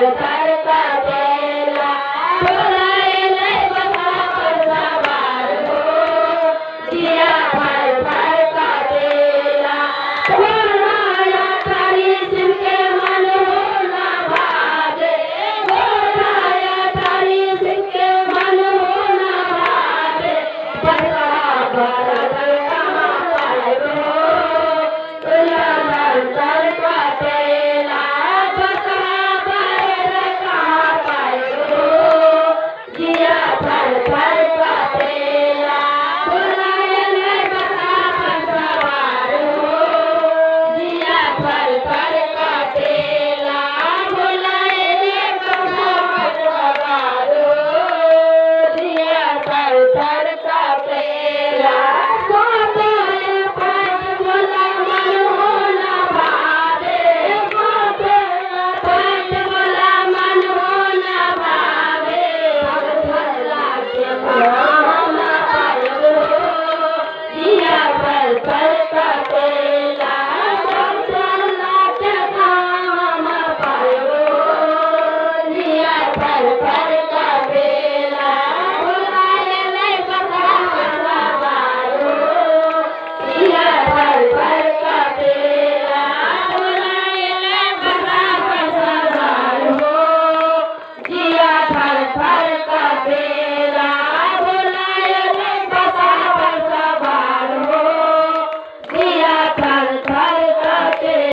কোথায়